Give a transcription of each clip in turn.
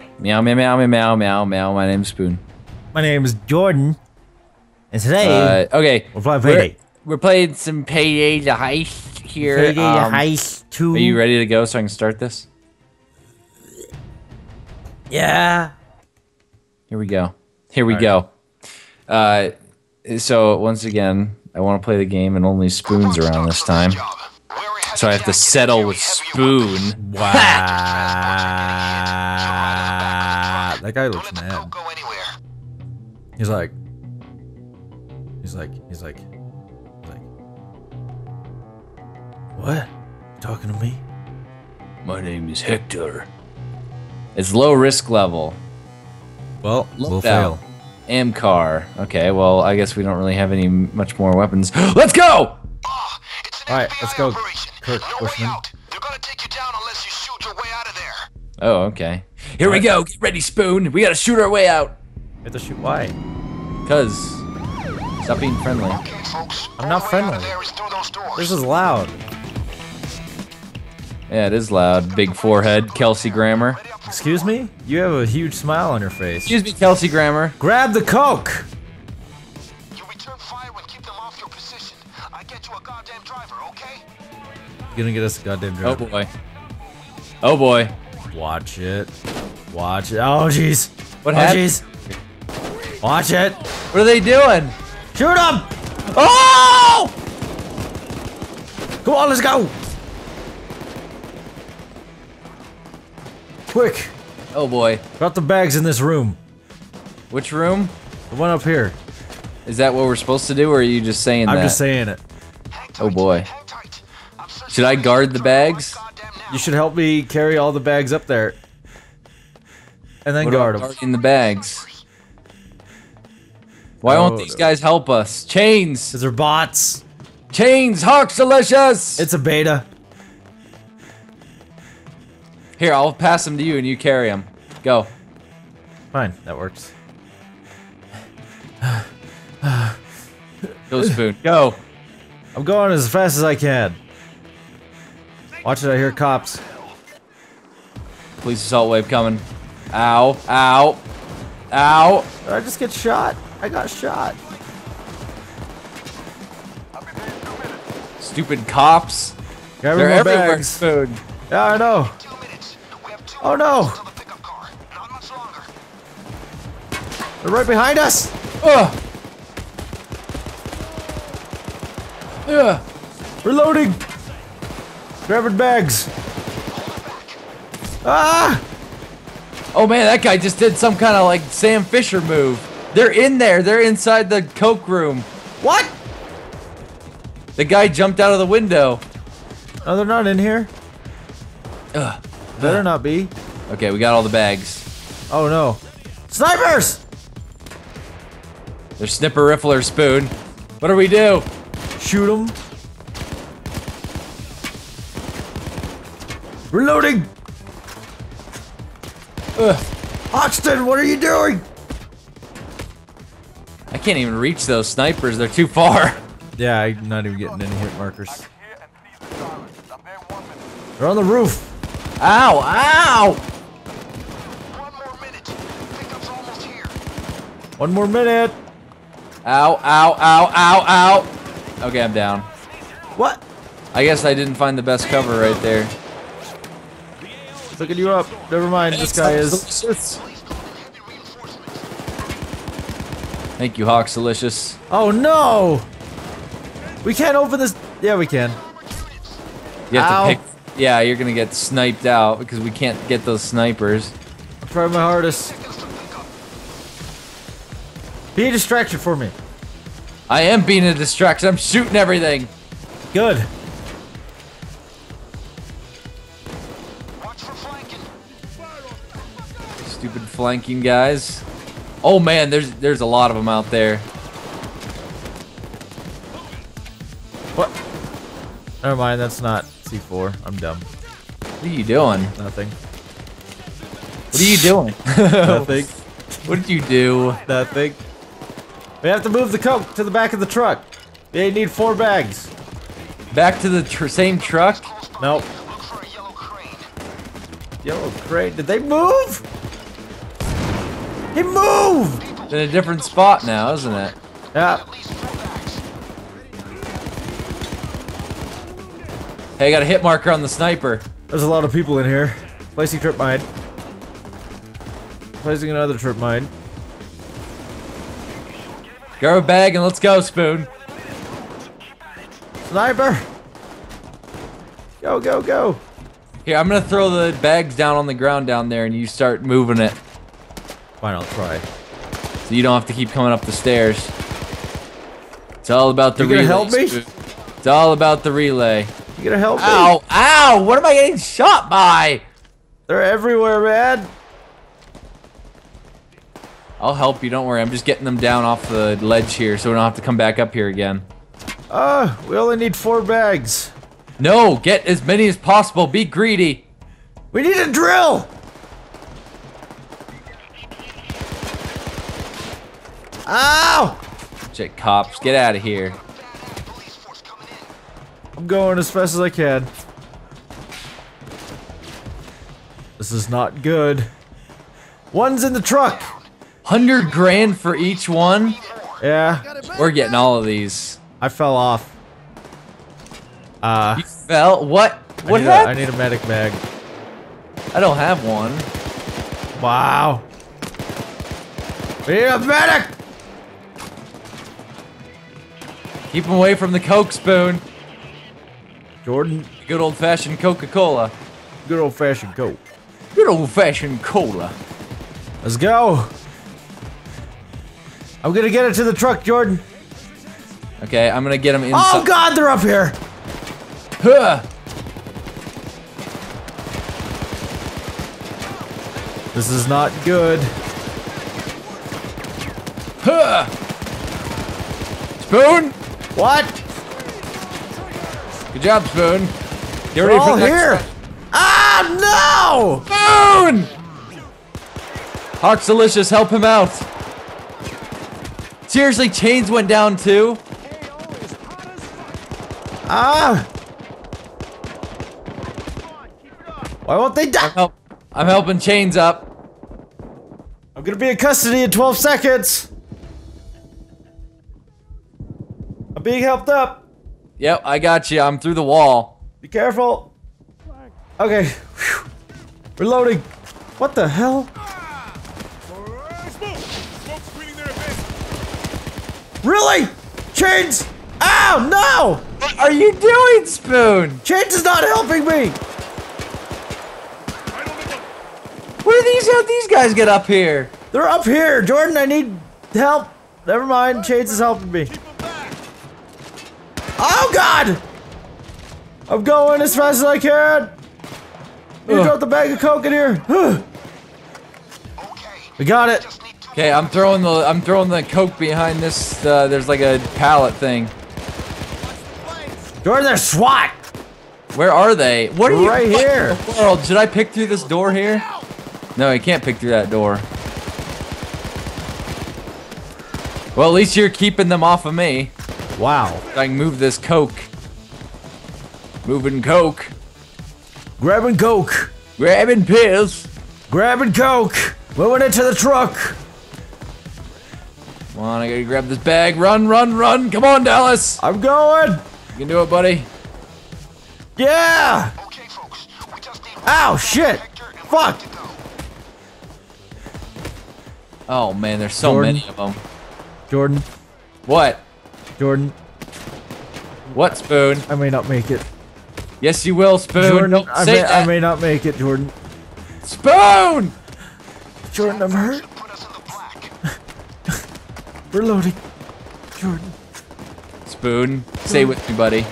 Meow, meow, meow, meow, meow, meow, meow. My name's Spoon. My name is Jordan, and today Uh, okay. we're playing We're, we're playing some Payday the Heist here. Payday Um, Heist 2. Are you ready to go so I can start this? Yeah. Here we go. Here we All go. Uh, so once again, I want to play the game and only Spoon's around this time. So I have to settle with Spoon. Wow. that guy looks mad. He's like. He's like. He's like. He's like. What? You talking to me? My name is Hector. It's low risk level. Well, we'll Look fail. down. Amcar. Okay, well, I guess we don't really have any much more weapons. Let's go! Ah, Alright, let's go, Kurt no Bushman. Way out. They're gonna take you down unless you shoot your way out of there. Oh, okay. Here we go. Get ready, Spoon. We gotta shoot our way out. You have to shoot why? Cause stop being friendly. Okay, folks. I'm not only way out friendly. of there is through those doors. This is loud. Yeah, it is loud. Big forehead, Kelsey Grammer. Excuse me? You have a huge smile on your face. Excuse me, Kelsey Grammer. Grab the coke! You return fire and keep them off your position. I get you a goddamn driver, okay? You're gonna get us a goddamn oh, driver. Oh boy. Oh boy. Watch it. Watch it. Oh jeez. What oh, happened? Watch it. What are they doing? Shoot him! Oh! Come on, let's go! Quick! Oh boy. Got the bags in this room. Which room? The one up here. Is that what we're supposed to do, or are you just saying that? I'm just saying it. Oh, boy. Hang tight. I'm searching Should I guard the bags? right goddamn now. You should help me carry all the bags up there. And then What guard about them. guarding the bags? Why Oh, won't these guys help us? Chains! Because they're bots. Chains! Hawks delicious! It's a beta. Here, I'll pass them to you and you carry them. Go. Fine, that works. Go, Spoon. Go. I'm going as fast as I can. Watch it, I hear cops. Police assault wave coming. Ow. Ow. Ow. Did I just get shot? I got shot. Stupid cops. Grab They're everywhere, bags. Spoon. Yeah, I know. Two minutes. We have two Oh, no. minutes until the pickup car. Not much longer. They're right behind us. Ugh. Ugh. Reloading. Grabbing bags. Ah! Oh man, that guy just did some kind of like Sam Fisher move. They're in there. They're inside the coke room. What? The guy jumped out of the window. No, they're not in here. Ugh. Better not be. Okay, we got all the bags. Oh no. Snipers! They're snipper riffler spoon. What do we do? Shoot them. Reloading. Ugh. Hoxton, what are you doing? I can't even reach those snipers. They're too far. Yeah, I'm not even getting any hit markers. They're on the roof. Ow! Ow! One more minute. Pickup's almost here. One more minute. Ow! Ow! Ow! Ow! Ow! Okay, I'm down. What? I guess I didn't find the best cover right there. Looking you up. Never mind. This guy is. Thank you, Hawks Delicious. Oh no! We can't open this. Yeah, we can. You have Ow. to pick. Yeah, you're gonna get sniped out because we can't get those snipers. I'm trying my hardest. Be a distraction for me. I am being a distraction. I'm shooting everything. Good. Stupid flanking guys. Oh man, there's there's a lot of them out there. What? Never mind. That's not C4. I'm dumb. What are you doing? Nothing. What are you doing? Nothing. what did you do? Nothing. We have to move the coke to the back of the truck. They need four bags. Back to the tr same truck? Nope. Look for a yellow crane. Yellow crate. Did they move? He moved! in a different spot now, isn't it? Yeah. At least four bags. Hey, I got a hit marker on the sniper. There's a lot of people in here. Placing trip mine. Placing another trip mine. Grab a bag and let's go, Spoon. Sniper! Go, go, go! Here, I'm gonna throw the bags down on the ground down there and you start moving it. Fine, I'll try. So you don't have to keep coming up the stairs. It's all about the You gonna help me? It's all about the relay. You gonna help me? Ow! Ow! What am I getting shot by? They're everywhere, man! I'll help you, don't worry. I'm just getting them down off the ledge here so we don't have to come back up here again. Ah, we only need four bags. No, get as many as possible. Be greedy. We need a drill! Ow! Shit, cops, get out of here. Police force coming in. I'm going as fast as I can. This is not good. One's in the truck! 100 grand for each one? Yeah, We're getting all of these. I fell off. Uh, You fell? What? I What need, a, I need a medic bag. I don't have one. Wow. We need a medic! Keep him away from the Coke spoon. Jordan, Good old fashioned Coca Cola. good old fashioned coke. Good old fashioned cola. Let's go! I'm gonna get it to the truck, Jordan. Okay, I'm gonna get him Oh inside. god, they're up here! Huh. This is not good. Huh. Spoon? What? Good job, Spoon. Get ready all the here! round. Ah, no! Spoon! Hawk's Delicious, help him out. Seriously, chains went down too? Ah! Why won't they die? Help. I'm helping chains up. I'm gonna be in custody in 12 seconds! I'm being helped up! Yep, I got you. I'm through the wall. Be careful! Okay. Whew. Reloading! What the hell? Really? Chains! Ow, no! What are you doing, Spoon? Chains is not helping me! Where do these how these guys get up here? They're up here! Jordan, I need help! Never mind, Chains is helping me. Oh god! I'm going as fast as I can! You Ugh. drop the bag of coke in here! Okay. we got it! Just need two Okay, I'm throwing the I'm throwing the coke behind this. Uh, there's like a pallet thing. Jordan, they're SWAT! Where are they? What are you? Right here. in the World, should I pick through this door here? No, you can't pick through that door. Well, at least you're keeping them off of me. Wow. I can move this coke. Moving coke. Grabbing coke! Grabbing pills. Grabbing coke! Moving it to the truck! Come on, I gotta grab this bag. Run, run, run. Come on, Dallas. I'm going! You can do it, buddy. Yeah! Okay, folks. We just need Ow, shit! Hector and we're Fuck! good to go. Oh man, there's so Jordan. many of them. Jordan, What? Jordan, What, Spoon? I may not make it. Yes, you will, Spoon. Jordan, I may. I may not make it, Jordan. Spoon! Jordan, I'm hurt. Put us in the black. Reloading. Jordan, Spoon, stay with me, buddy.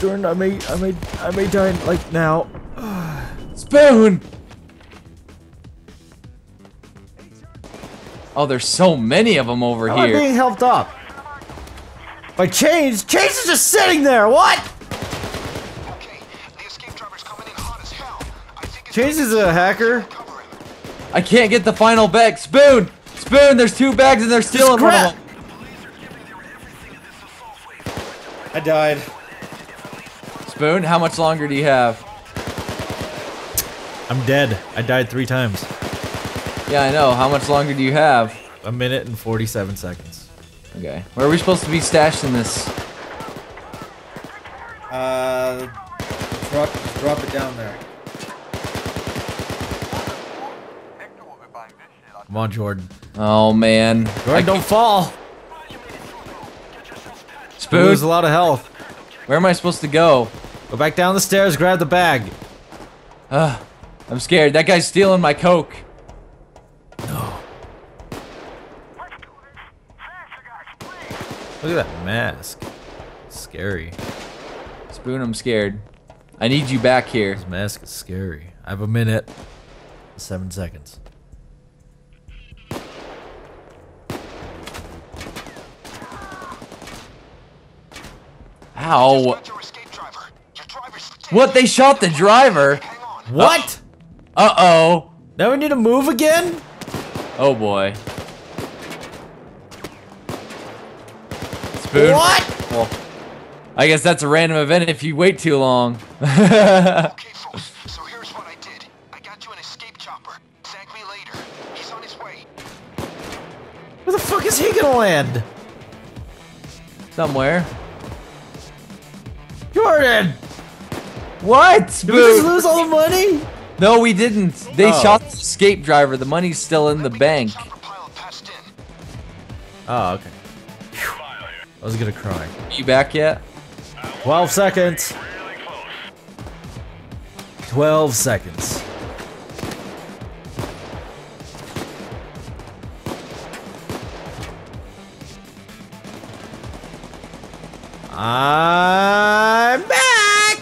Jordan, I may, I may, I may die like now. Spoon! Oh, there's so many of them over How am I here. being helped up? By Chains? Chains is just sitting there, what? Okay. The escape driver's coming in hot as hell. I think Chains is a hacker. I can't get the final bag. Spoon! Spoon, there's two bags and they're still in one Scrap. of them. I died. Spoon, how much longer do you have? I'm dead. I died three times. Yeah, I know. How much longer do you have? A minute and 47 seconds. Okay. Where are we supposed to be stashed in this? Uh, drop, drop it down there. Come on, Jordan. Oh man. Jordan, don't fall. You Spoon. lose a lot of health. Where am I supposed to go? Go back down the stairs, grab the bag. Ugh. I'm scared. That guy's stealing my coke. Look at that mask. Scary. Spoon, I'm scared. I need you back here. This mask is scary. I have a minute. Seven seconds. Ow. Escape driver. What? They shot the driver? What? Uh-oh. Now we need to move again? Oh boy. Spoon. What? Well, I guess that's a random event if you wait too long. Okay, folks. So here's what I did. I got you an escape chopper. Thank me later. He's on his way. Where the fuck is he gonna land? Somewhere. Jordan! What? Did we just lose all the money? No, we didn't. They Oh. shot the escape driver. The money's still in the bank. Chopper pilot patched in. Oh, okay. I was gonna cry. You back yet? 12 seconds. 12 seconds. I'm back!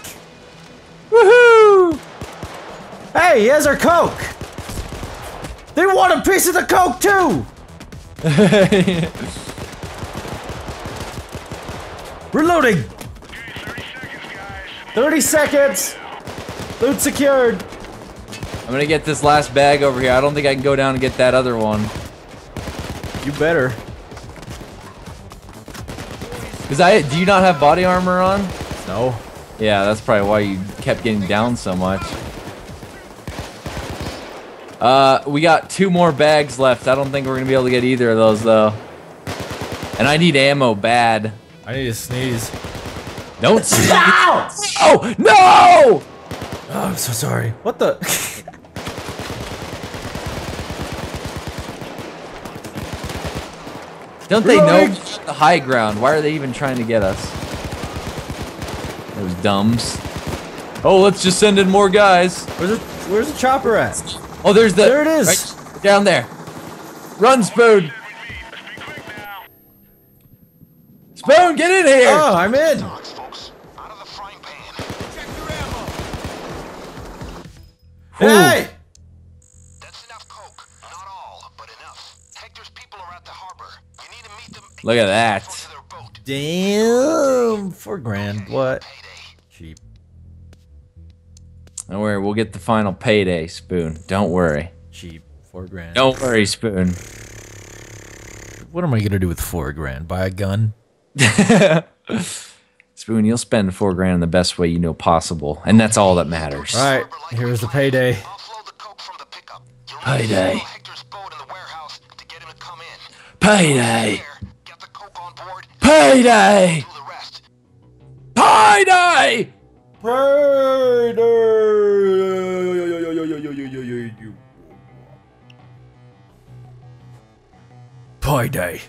Woohoo! Hey, here's our Coke! They want a piece of the Coke too! Reloading! 30 seconds! Loot secured! I'm gonna get this last bag over here. I don't think I can go down and get that other one. You better. Cause I do you not have body armor on? No. Yeah, that's probably why you kept getting down so much. Uh, we got two more bags left. I don't think we're gonna be able to get either of those though. And I need ammo bad. I need to sneeze. Don't sneeze. Oh no! Oh, I'm so sorry. What the? Don't they know the high ground? Why are they even trying to get us? Those dumbs. Oh, let's just send in more guys. where's the Where's the chopper at? Oh, there's the. There it is. right down there. Run, Spoon. Harbor. You need to meet them. Look at that. To their boat. Damn, four grand. What? Payday. Cheap. Don't worry, we'll get the final payday, Spoon. Don't worry. Cheap. Four grand. Don't worry, Spoon. What am I gonna do with four grand? Buy a gun? Spoon, you'll spend four grand in the best way you know possible, and that's all that matters. All right. Here's the payday. Offload the coke from the pickup. You're Payday. Hector's boat in the warehouse to get him to come in. Payday. There, get the coke on board. Payday. Do the rest. Payday. Payday.